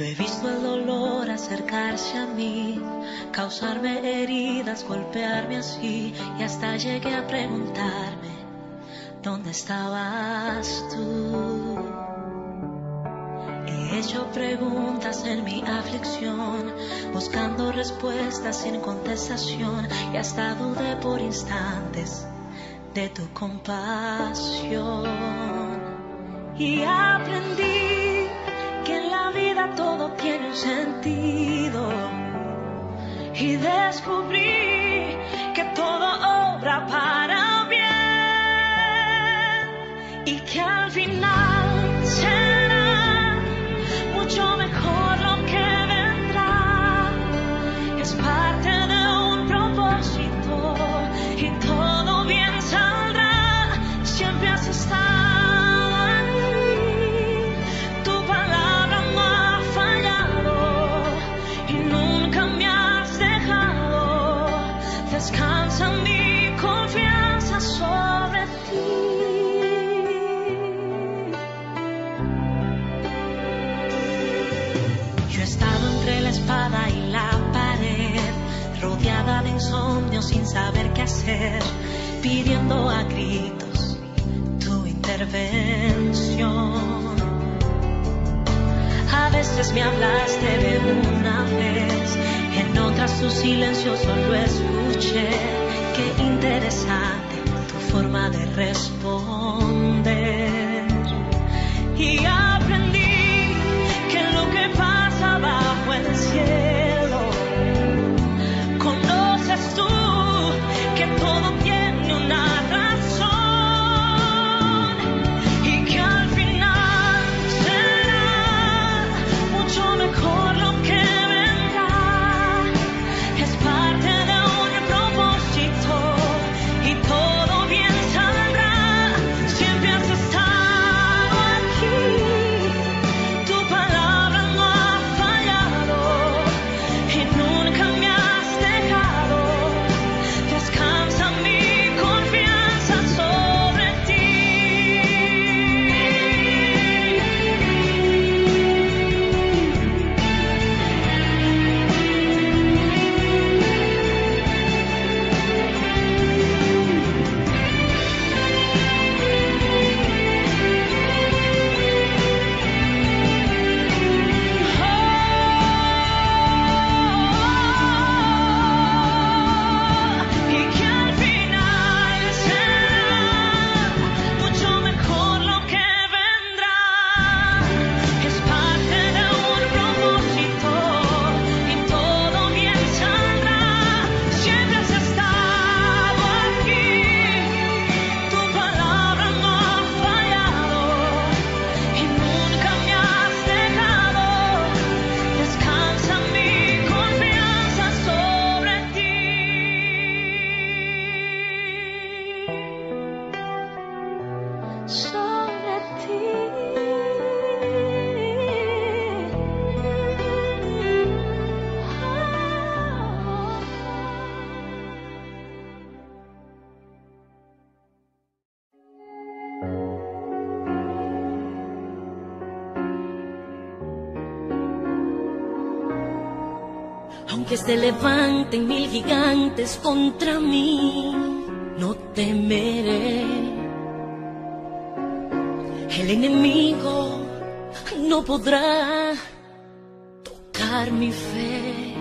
Yo he visto el dolor acercarse a mí, causarme heridas, golpearme así y hasta llegué a preguntarme, ¿dónde estabas tú? He hecho preguntas en mi aflicción, buscando respuestas sin contestación y hasta dudé por instantes de tu compasión y aprendí todo tiene un sentido. Y descubrí que todo obra para bien y que al final pidiendo a gritos tu intervención. A veces me hablaste de una vez, en otras tu silencio solo escuché. Qué interesante tu forma de responder. Y aprendí que lo que pasa bajo el cielo, se levanten mil gigantes contra mí, no temeré. El enemigo no podrá tocar mi fe.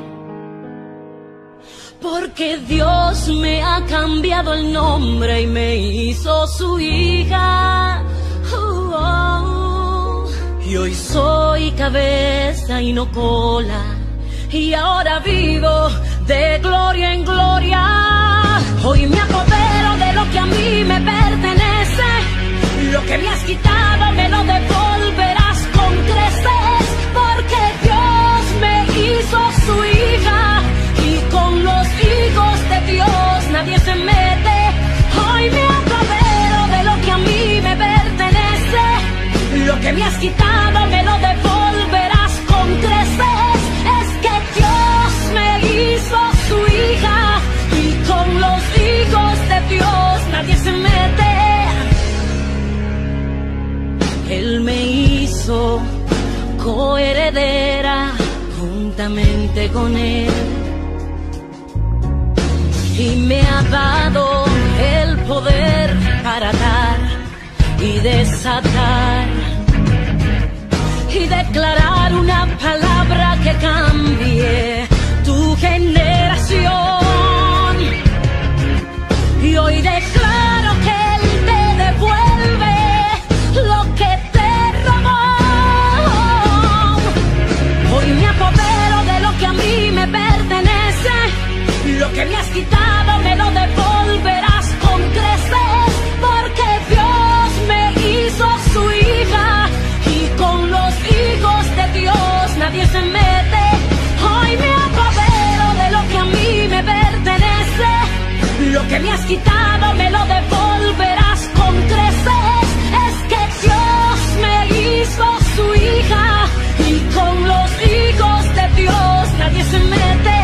Porque Dios me ha cambiado el nombre y me hizo su hija. Oh, oh. Y hoy soy cabeza y no cola. Y ahora vivo de gloria en gloria. Hoy me apodero de lo que a mí me pertenece. Lo que me has quitado me lo devolverás con creces. Porque Dios me hizo su hija. Y con los hijos de Dios nadie se mete. Hoy me apodero de lo que a mí me pertenece. Lo que me has quitado me lo devolverás coheredera juntamente con él. Y me ha dado el poder para dar y desatar y declarar una palabra que cambie me has quitado me lo devolverás con creces. Es que Dios me hizo su hija y con los hijos de Dios nadie se mete.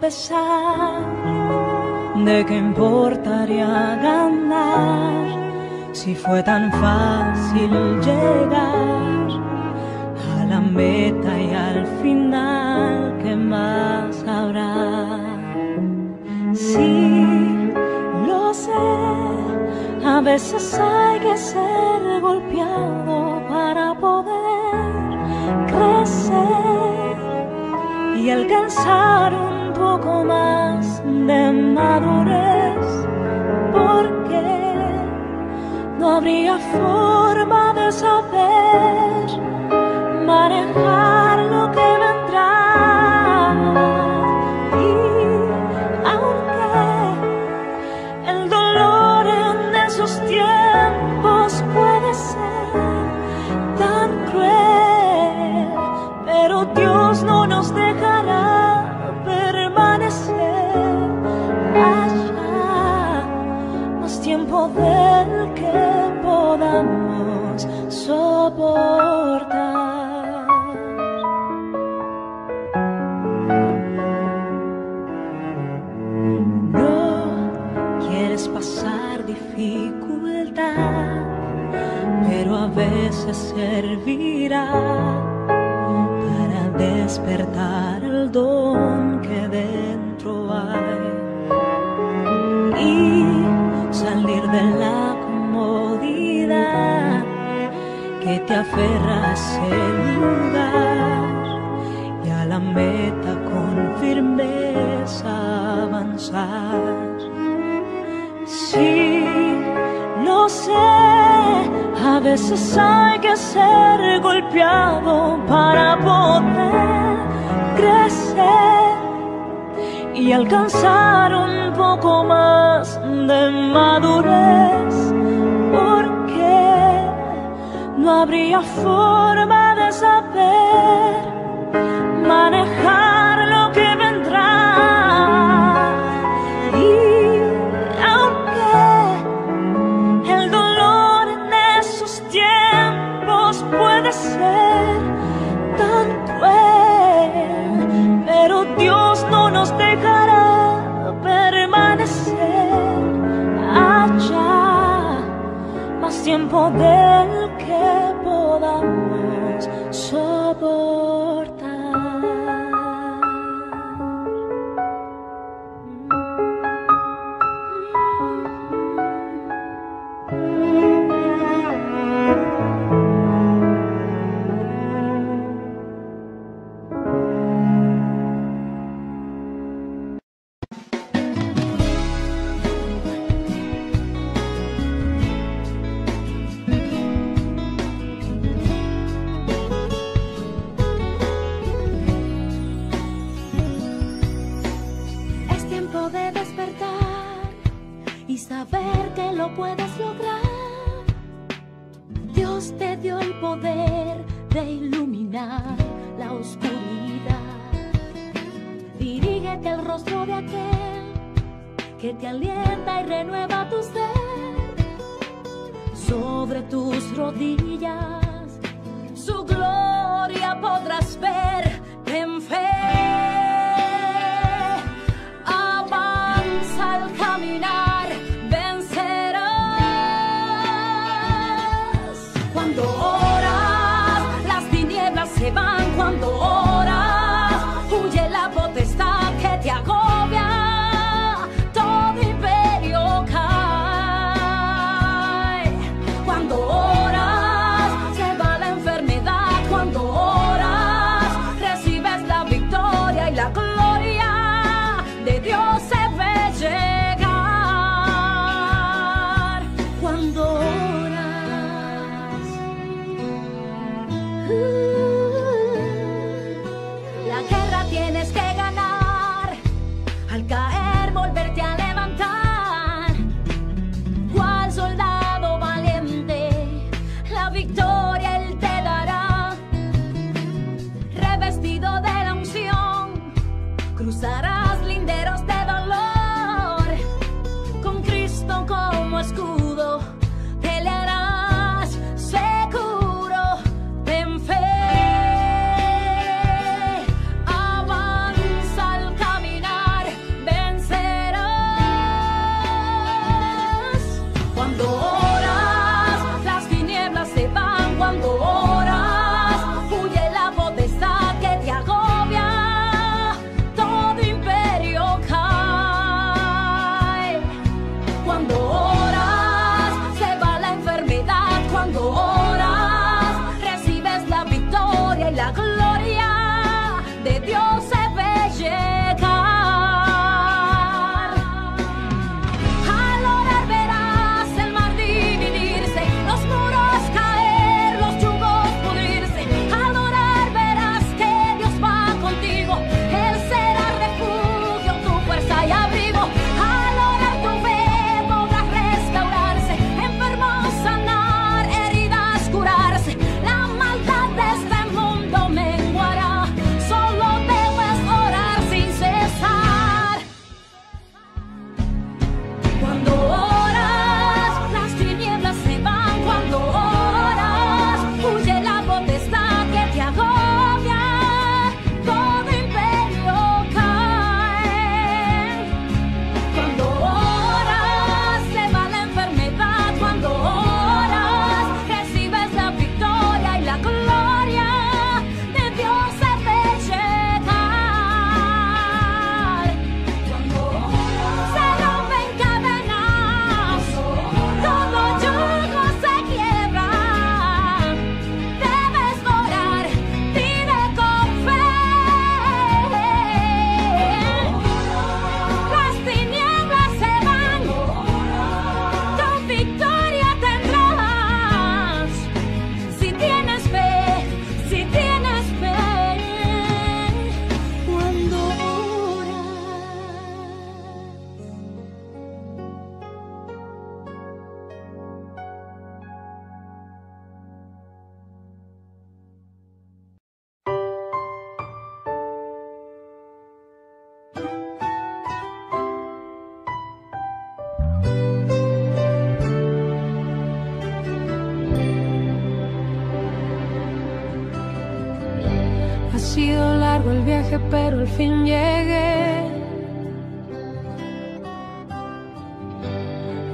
De tropezar. ¿De qué importaría ganar si fue tan fácil llegar a la meta y al final qué más habrá? Sí, lo sé, a veces hay que ser golpeado para poder crecer y alcanzar un poco más de madurez, porque no habría forma de saber manejar veces servirá para despertar el don que dentro hay y salir de la comodidad que te aferra a lugar y a la meta con firmeza avanzar. Sí, lo sé, a veces hay que ser golpeado para poder crecer y alcanzar un poco más de madurez, porque no habría forma de saber manejar dejará permanecer allá más tiempo del cruzará pero al fin llegué.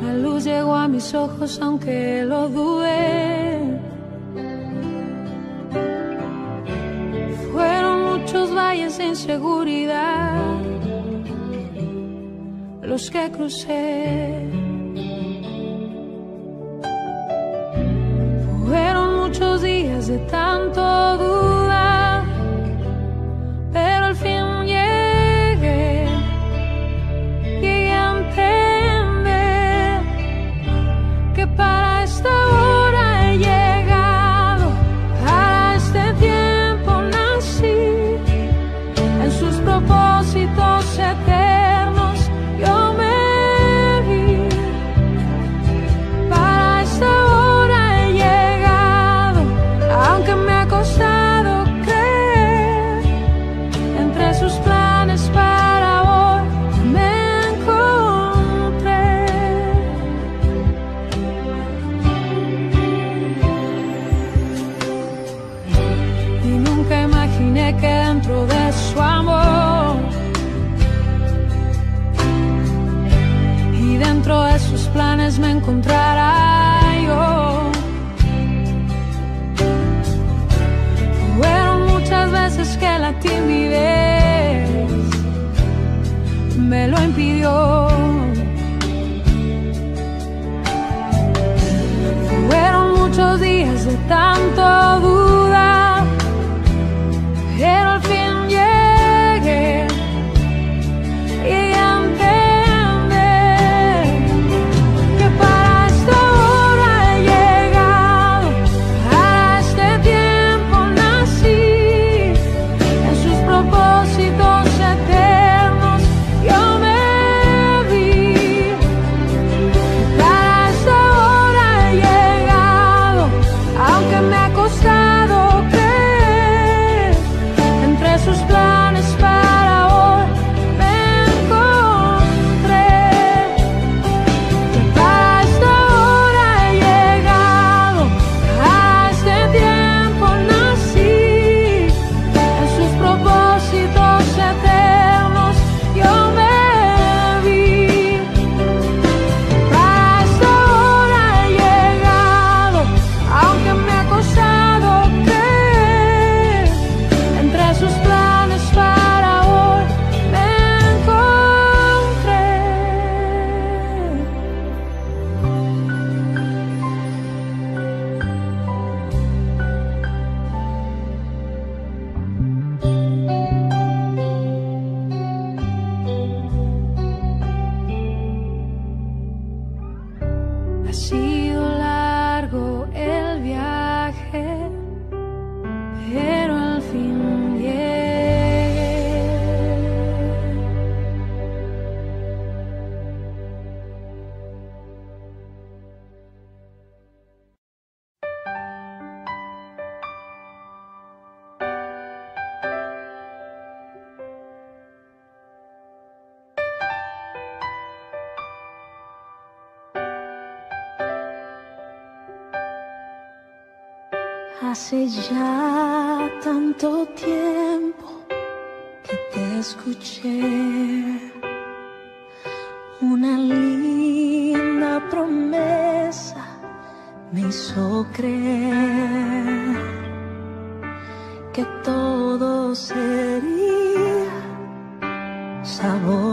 La luz llegó a mis ojos, aunque lo dudé. Fueron muchos valles de inseguridad los que crucé. Fueron muchos días de tanto dudar. ya tanto tiempo que te escuché. Una linda promesa me hizo creer que todo sería sabor.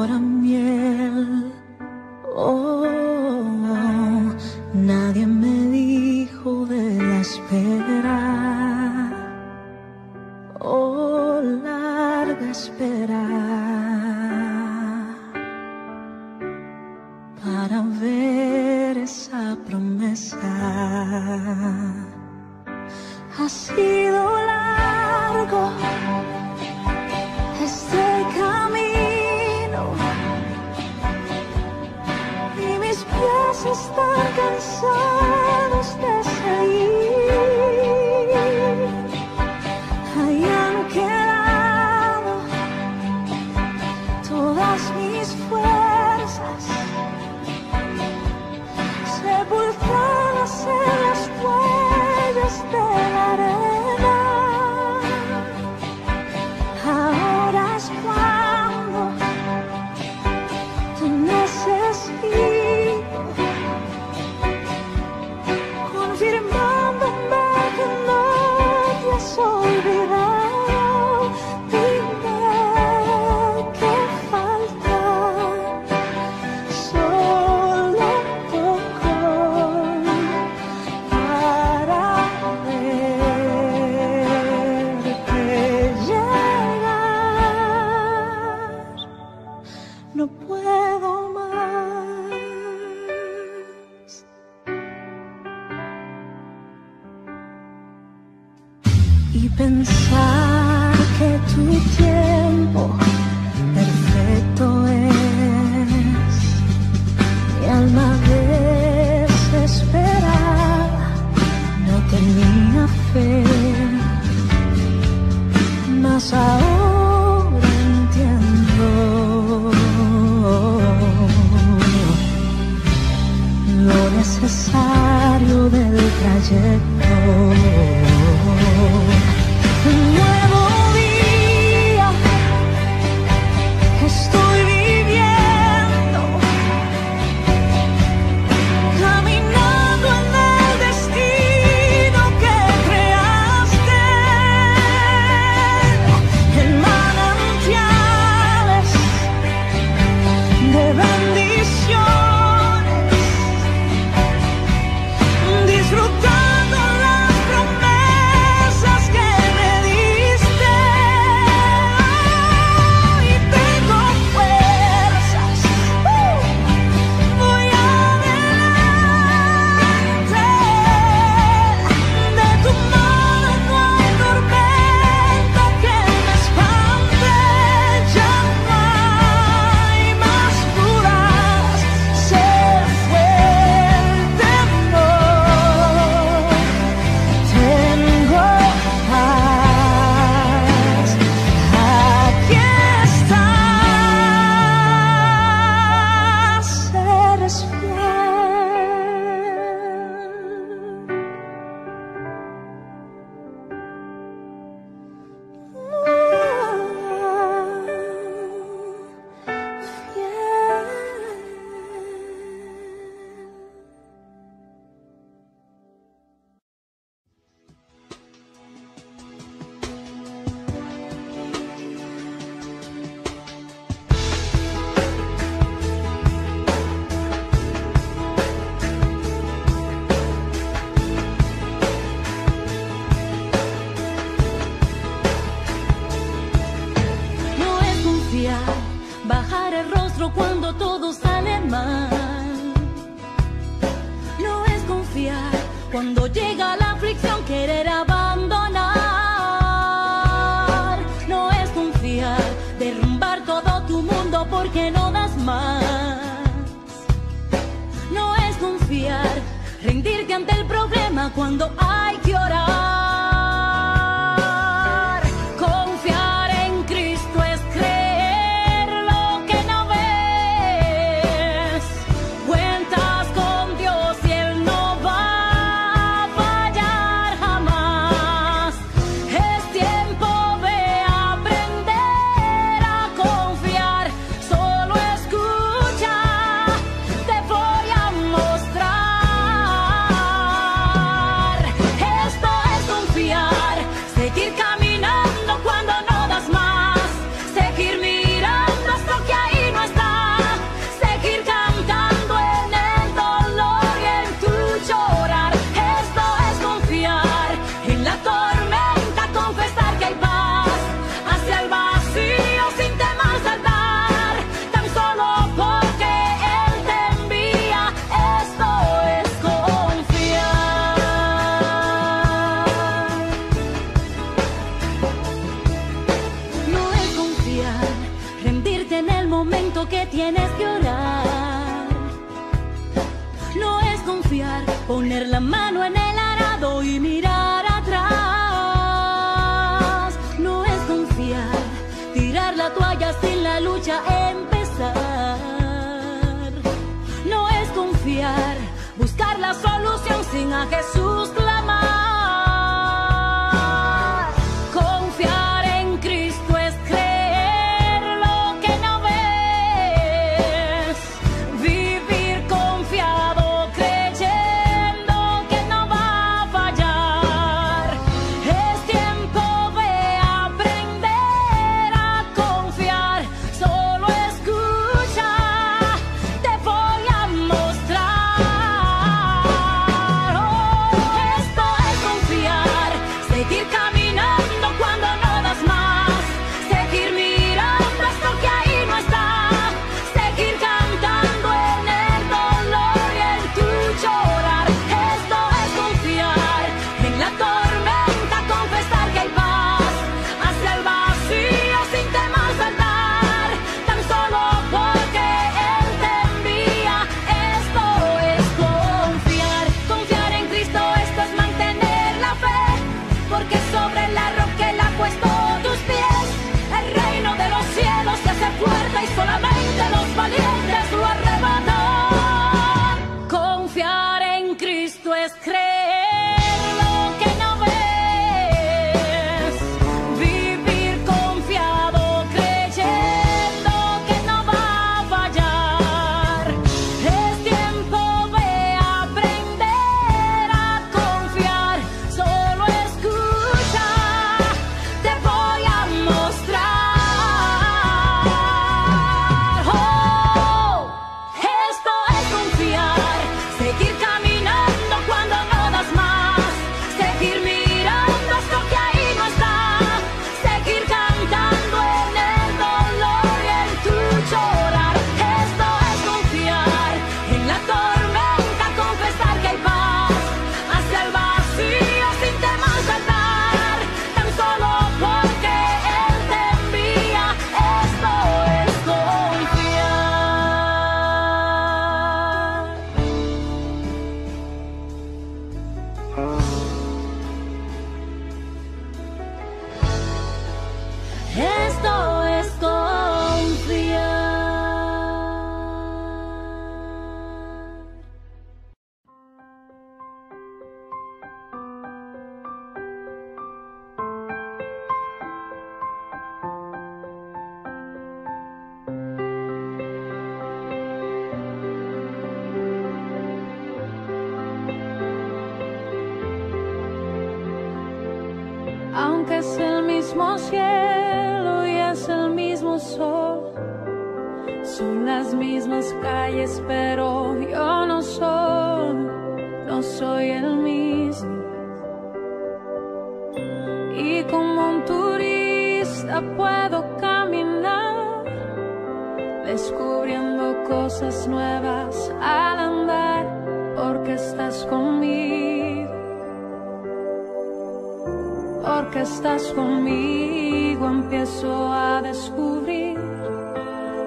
que estás conmigo empiezo a descubrir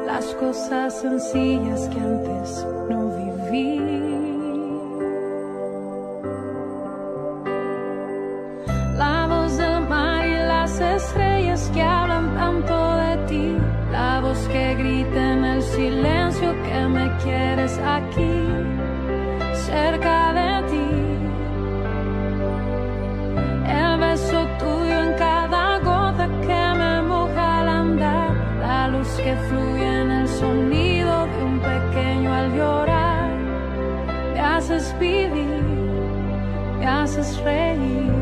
las cosas sencillas que antes no viví. La voz del mar y las estrellas que hablan tanto de ti, la voz que grita en el silencio que me quieres aquí reír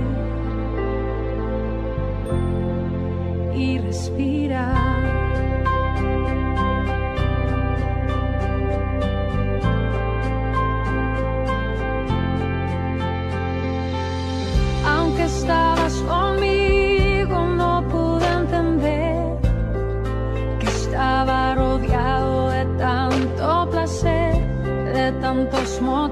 y respirar. Aunque estabas conmigo, no pude entender que estaba rodeado de tanto placer, de tantos motivos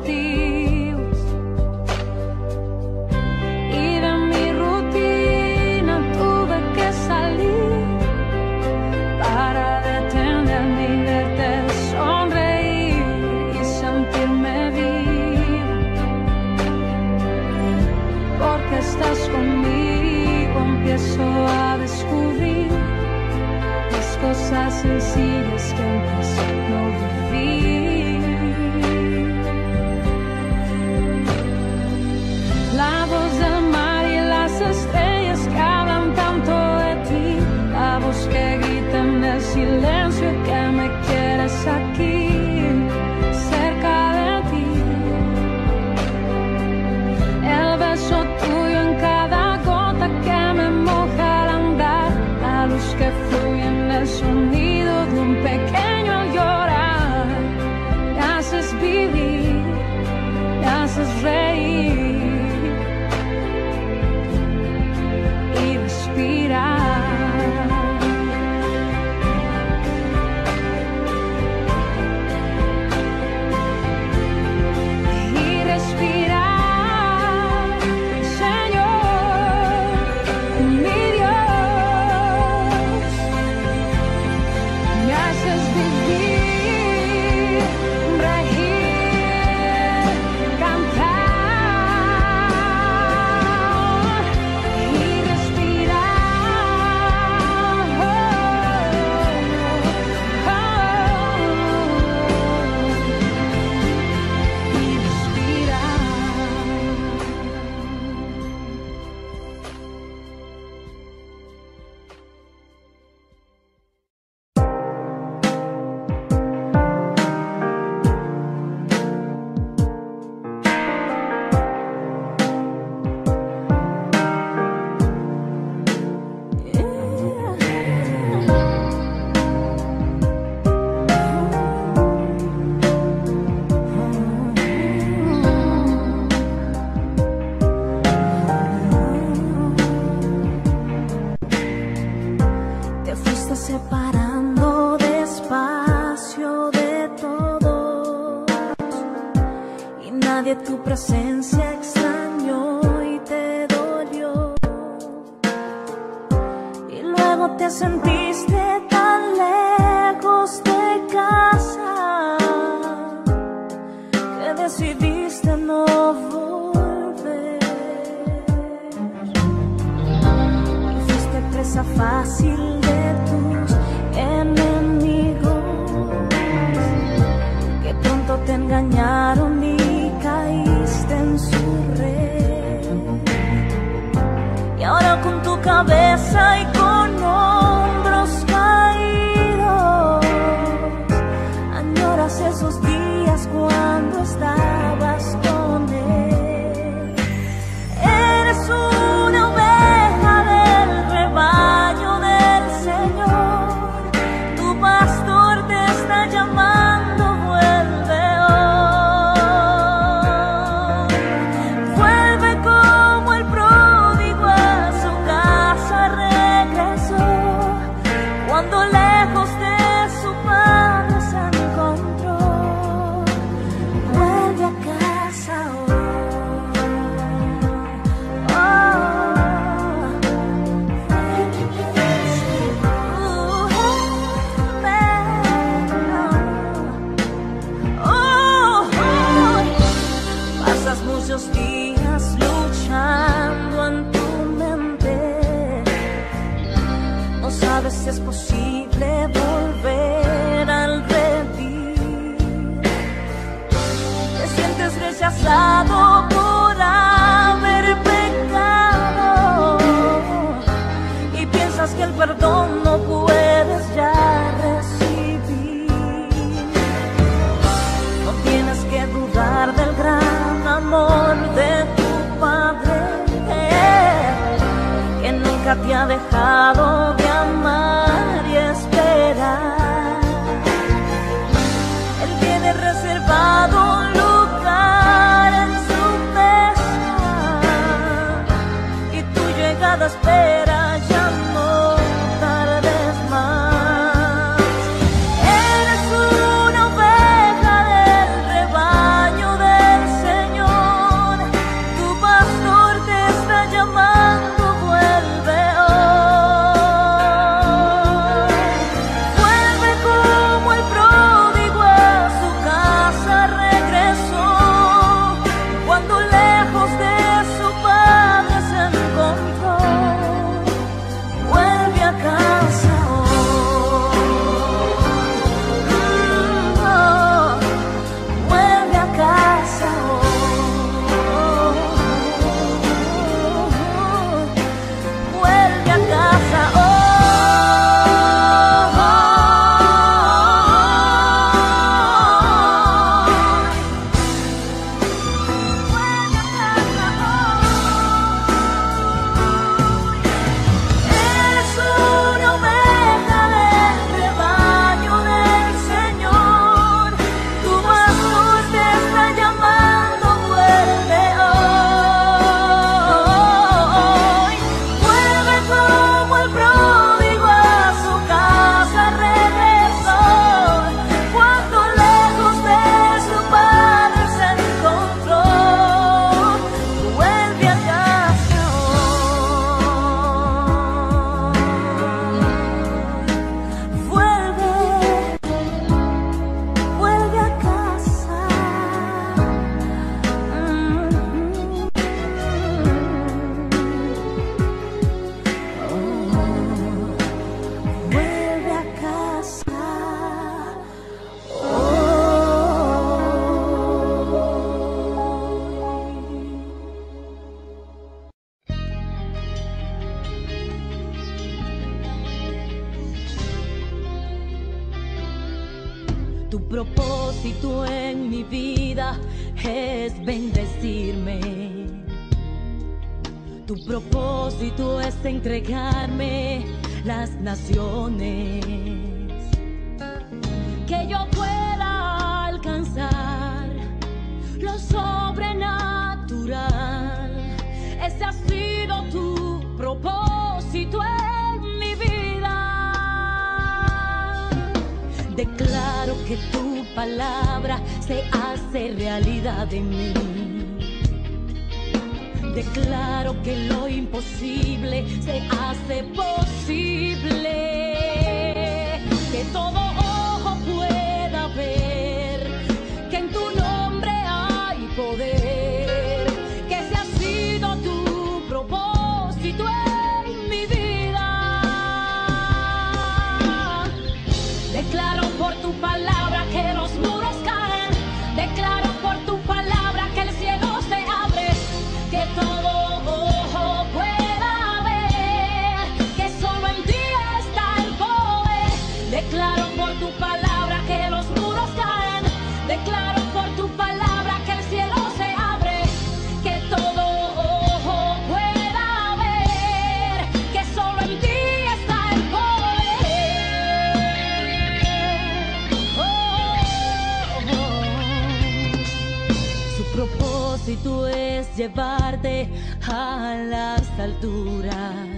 llevarte a las alturas.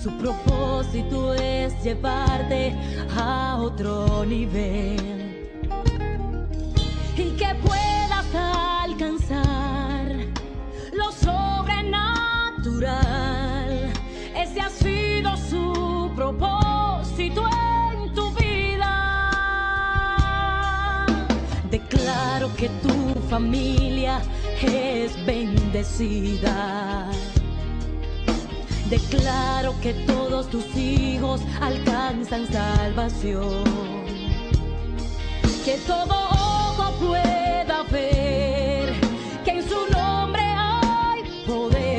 Su propósito es llevarte a otro nivel y que puedas alcanzar lo sobrenatural. Ese ha sido su propósito en tu vida. Declaro que tu familia es bendecida. Declaro que todos tus hijos alcanzan salvación. Que todo ojo pueda ver que en su nombre hay poder.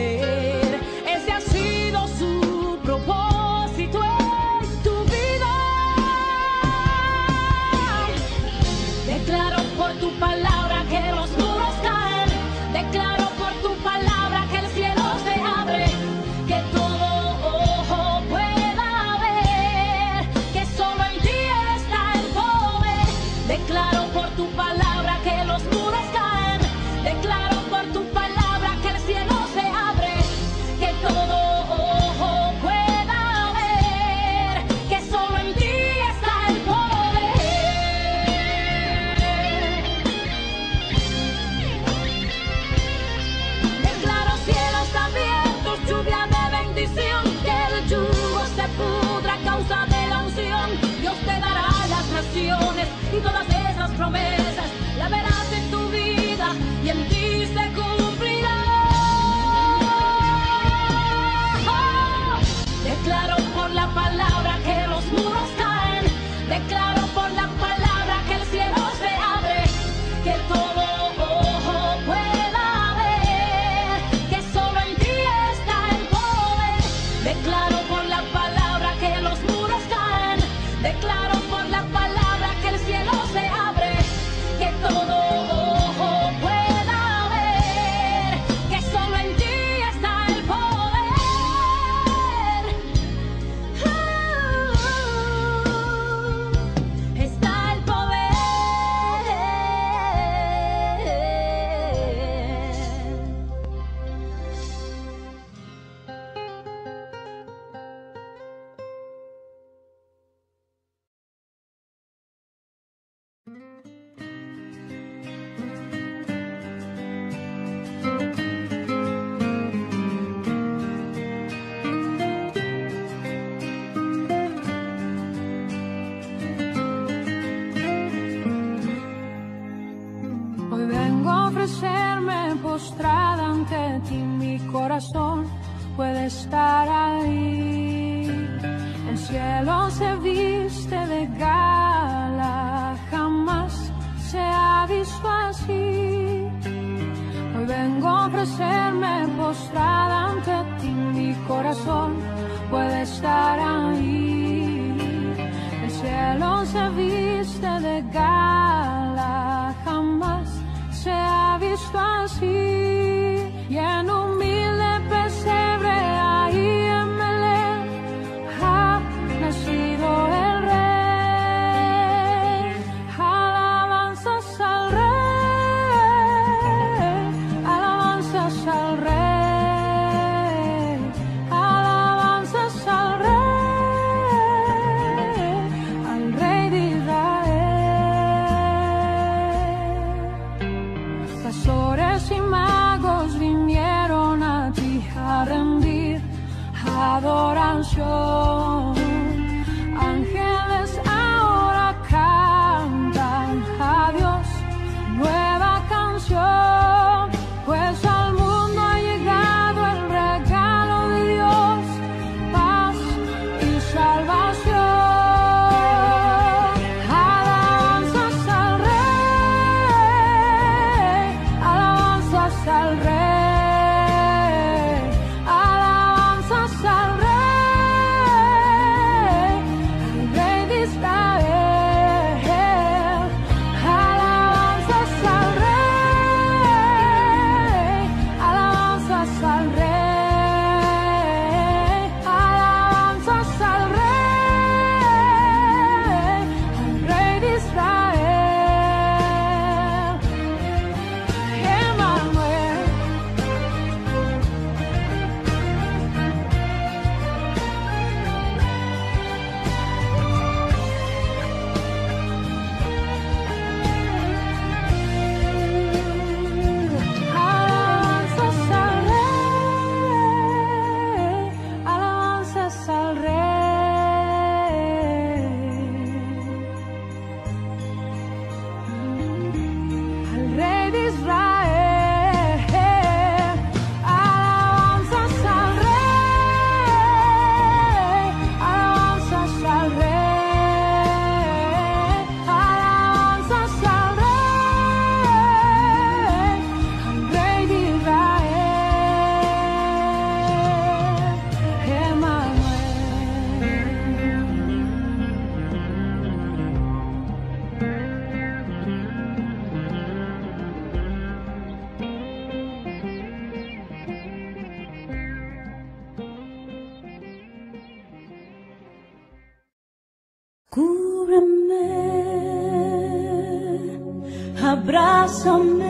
some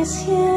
que sienta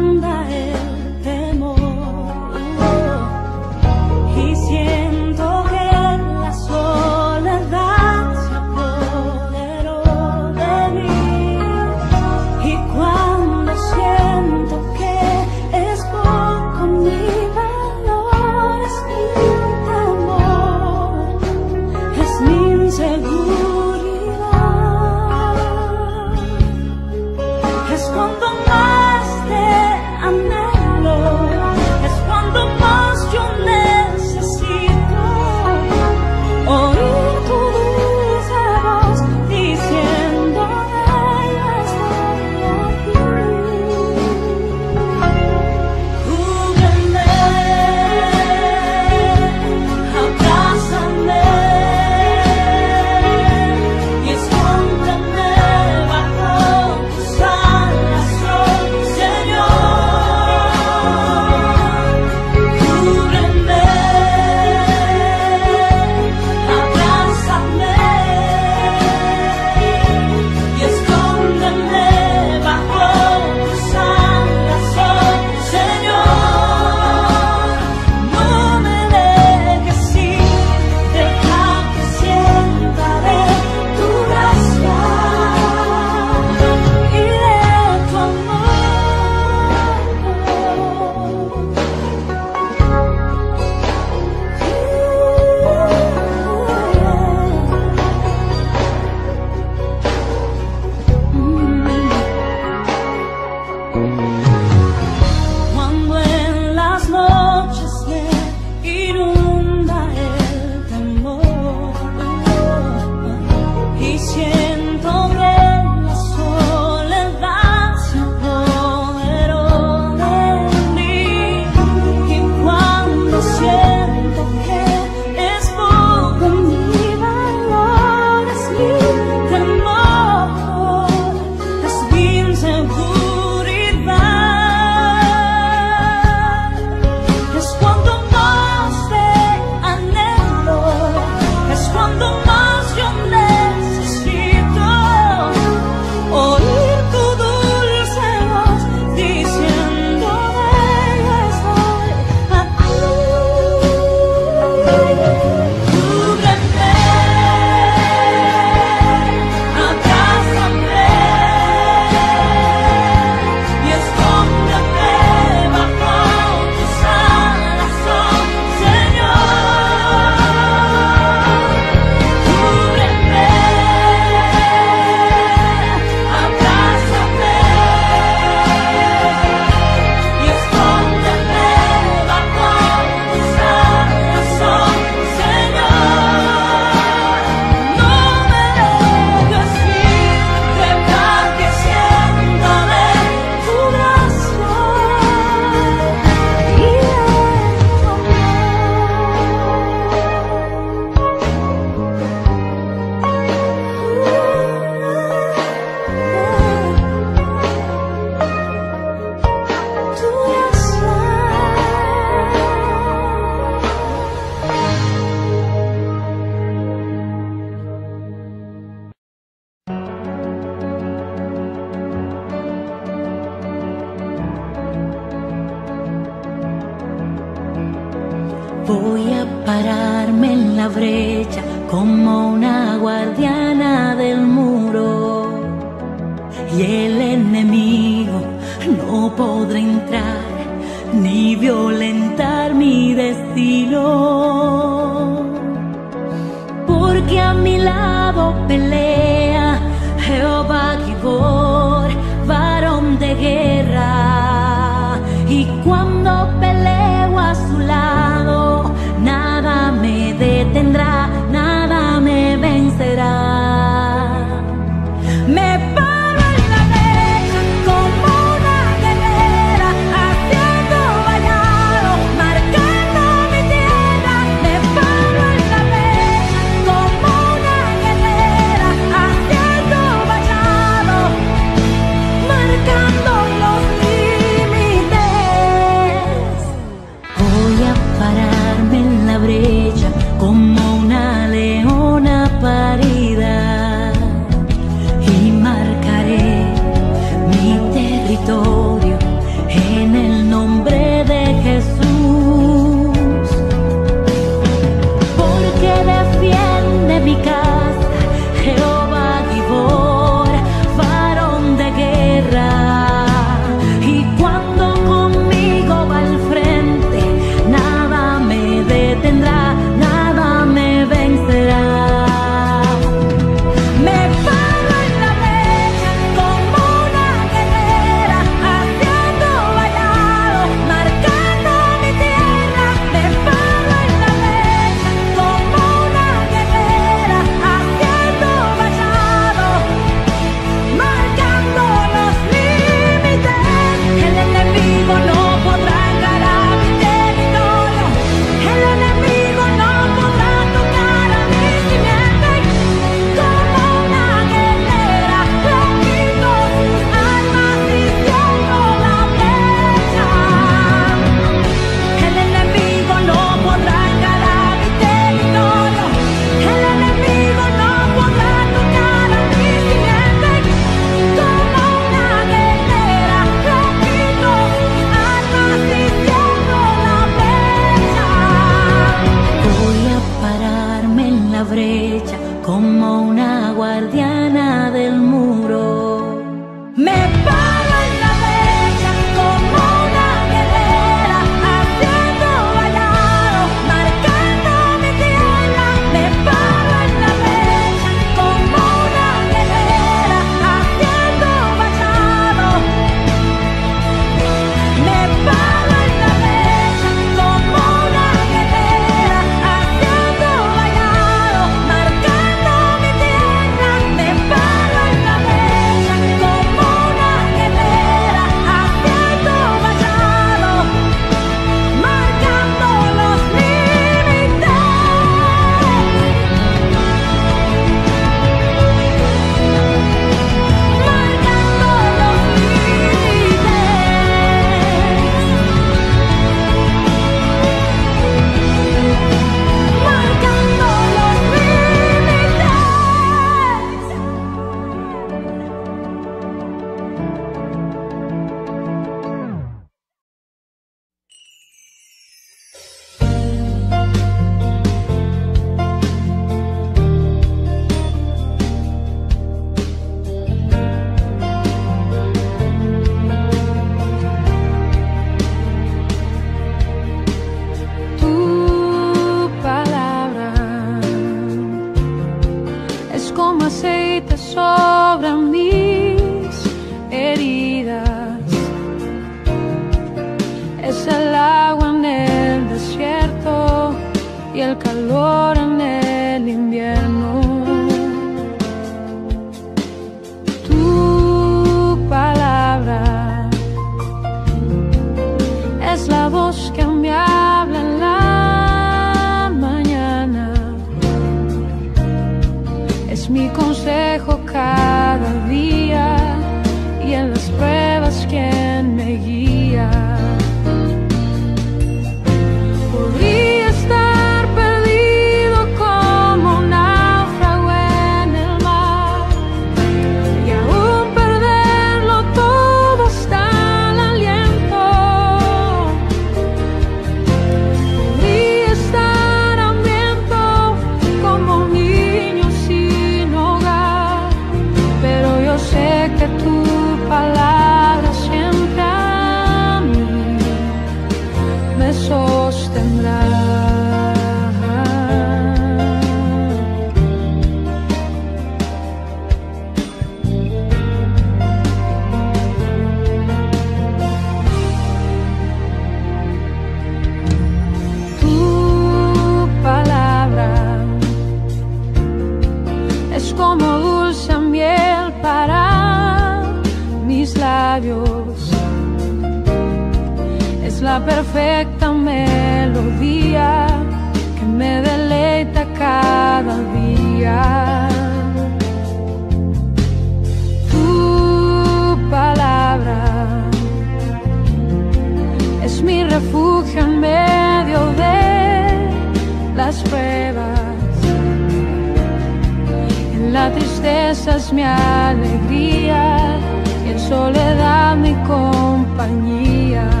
tristeza es mi alegría y en soledad mi compañía.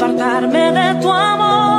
apartarme de tu amor.